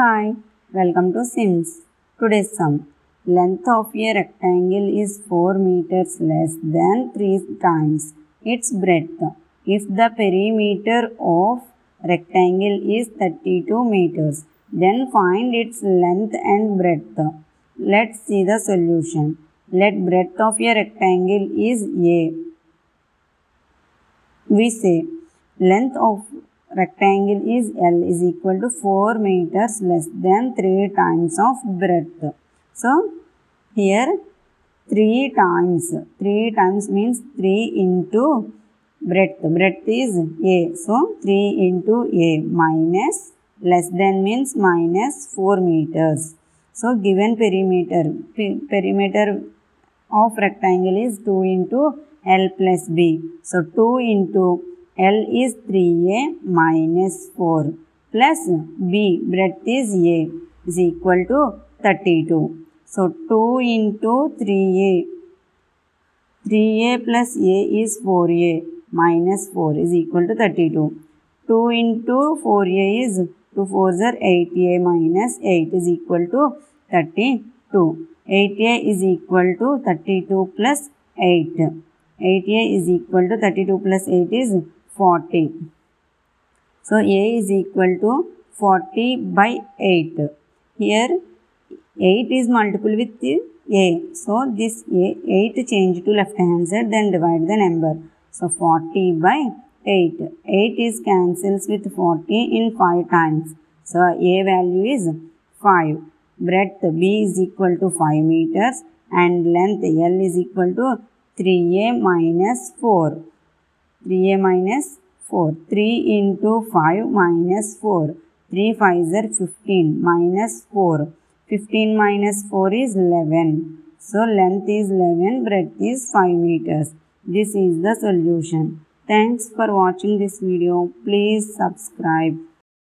Hi, welcome to Sims. Today's sum. Length of a rectangle is 4 meters less than 3 times its breadth. If the perimeter of rectangle is 32 meters, then find its length and breadth. Let's see the solution. Let breadth of a rectangle is A. We say length of rectangle is L is equal to 4 meters less than 3 times of breadth. So, here 3 times, 3 times means 3 into breadth, breadth is A. So, 3 into A minus less than means minus 4 meters. So, given perimeter, perimeter of rectangle is 2 into L plus B. So, 2 into L is 3A minus 4 plus B breadth is A is equal to 32. So 2 into 3A 3A plus A is 4A minus 4 is equal to 32. 2 into 4A is 2 4s are 8A minus 8 is equal to 32. 8A is equal to 32 plus 8. 8A is equal to 32 plus 8 is 40. So, A is equal to 40 by 8. Here, 8 is multiple with A. So, this A, 8 change to left hand side, then divide the number. So, 40 by 8. 8 is cancels with 40 in 5 times. So, A value is 5. Breadth B is equal to 5 meters and length L is equal to 3A minus 4. 3a minus 4. 3 into 5 minus 4. 3 5 are 15 minus 4. 15 minus 4 is 11. So length is 11, breadth is 5 meters. This is the solution. Thanks for watching this video. Please subscribe.